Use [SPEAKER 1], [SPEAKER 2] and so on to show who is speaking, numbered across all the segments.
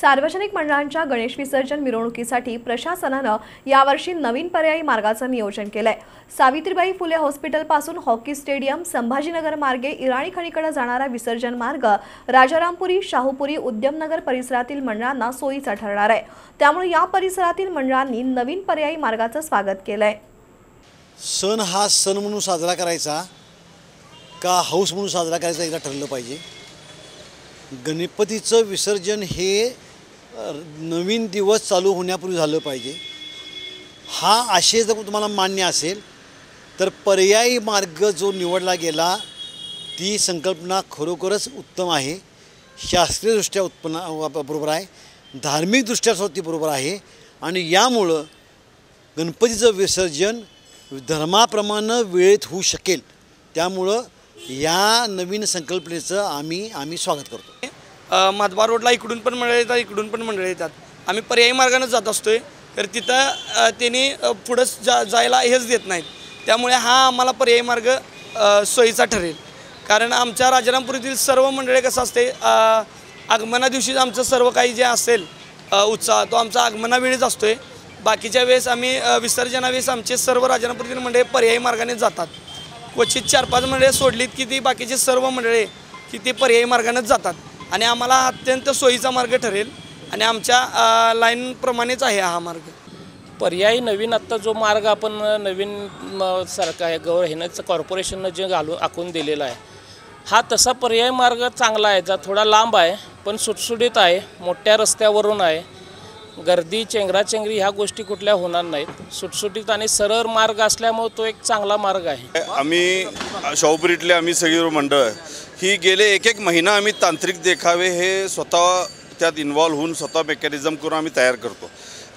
[SPEAKER 1] सार्वजनिक मंडळांच्या गणेश विसर्जन मिरवणुकीसाठी प्रशासनानं यावर्षी नवीन पर्यायी मार्गाचं नियोजन केलंय. सावित्रीबाई फुले हॉस्पिटलपासून हॉकी स्टेडियम संभाजीनगर मार्गे इराणी खणीकडे जाणारा विसर्जन मार्ग राजारामपुरी शाहूपुरी उद्यमनगर परिसरातील मंडळांना सोयीचा ठरणार आहे. त्यामुळे या परिसरातील मंडळांनी नवीन पर्यायी मार्गाचं स्वागत केलंय.
[SPEAKER 2] सण हा सण म्हणून साजरा करायचा का हौस म्हणून साजरा करायचा एकदा ठरलं पाहिजे. गणपतीचं विसर्जन हे नवीन दिवस चालू होण्यापूर्वी झालं पाहिजे. हा आशय जर तुम्हाला मान्य असेल तर पर्यायी मार्ग जो निवडला गेला ती संकल्पना खरोखरच उत्तम आहे. शास्त्रीयदृष्ट्या उत्पन्न बरोबर आहे. धार्मिकदृष्ट्या सुद्धा ती बरोबर आहे. आणि यामुळं गणपतीचं विसर्जन धर्माप्रमाणे वेळेत होऊ शकेल. त्यामुळं या नवीन संकल्पनेचं आम्ही आम्ही स्वागत करतो.
[SPEAKER 3] अ, रोडला इकडून पण मंडळ येतात इकडून पण मंडळ येतात. आम्ही पर्यायी मार्गानं जात असतोय तर तिथं त्यांनी पुढंच पुढं जा जायला हेच देत नाहीत. त्यामुळे हा आम्हाला पर्यायी मार्ग सोयीचा ठरेल. कारण आमच्या राजारामपुरीतील सर्व मंडळे कसं असते आगमना दिवशीच आमचं सर्व काही जे असेल उत्साह तो आमचा आगमनावेळीच आहे बाकीच्या वेळेस आम्ही विसर्जनावेळेस आमचे सर्व राजारामपुरीतील मंडळे पर्यायी मार्गाने जातात. क्वचित चार पाच मंडळे सोडलीत की ती बाकीची सर्व मंडळे की ते पर्यायी मार्गानेच जातात. आणि आम्हाला अत्यंत सोयीचा मार्ग ठरेल आणि आमच्या लाईनप्रमाणेच आहे हा मार्ग.
[SPEAKER 4] पर्यायी नवीन आत्ता जो मार्ग आपण नवीन सरकार गव ह्यानं कॉर्पोरेशननं जे घालून आखून दिलेला आहे. हा तसा पर्यायी मार्ग चांगला आहे जा थोडा लांब आहे पण सुटसुटीत आहे मोठ्या रस्त्यावरून आहे. गर्दी चेंगराचेंगरी ह्या गोष्टी कुठल्या होणार नाहीत. सुटसुटीत आणि सरळ मार्ग असल्यामुळे तो एक चांगला मार्ग आहे.
[SPEAKER 5] आम्ही शाहूपुरीतले आम्ही सगळी मंडळ ही गेले एक एक महिना आम्ही तांत्रिक देखावे हे स्वतः त्यात इन्व्हॉल्व होऊन स्वतः मेकॅनिझम करून आम्ही तयार करतो.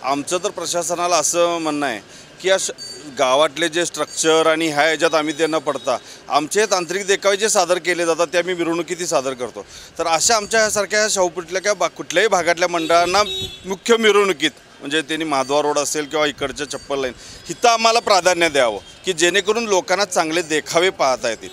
[SPEAKER 5] आमचं तर प्रशासनाला असं म्हणणं आहे की या श गावातले जे स्ट्रक्चर आणि ह्या ह्याच्यात आम्ही त्यांना पडता आमचे तांत्रिक देखावे जे सादर केले जातात ते आम्ही मिरवणुकीतही सादर करतो. तर अशा आमच्या ह्यासारख्या शाहूपुरीतल्या किंवा बा कुठल्याही भागातल्या मंडळांना मुख्य मिरवणुकीत म्हणजे त्यांनी माधवा रोड असेल किंवा इकडच्या चप्पल लाईन हिथं आम्हाला प्राधान्य द्यावं की जेणेकरून लोकांना चांगले देखावे पाहता येतील.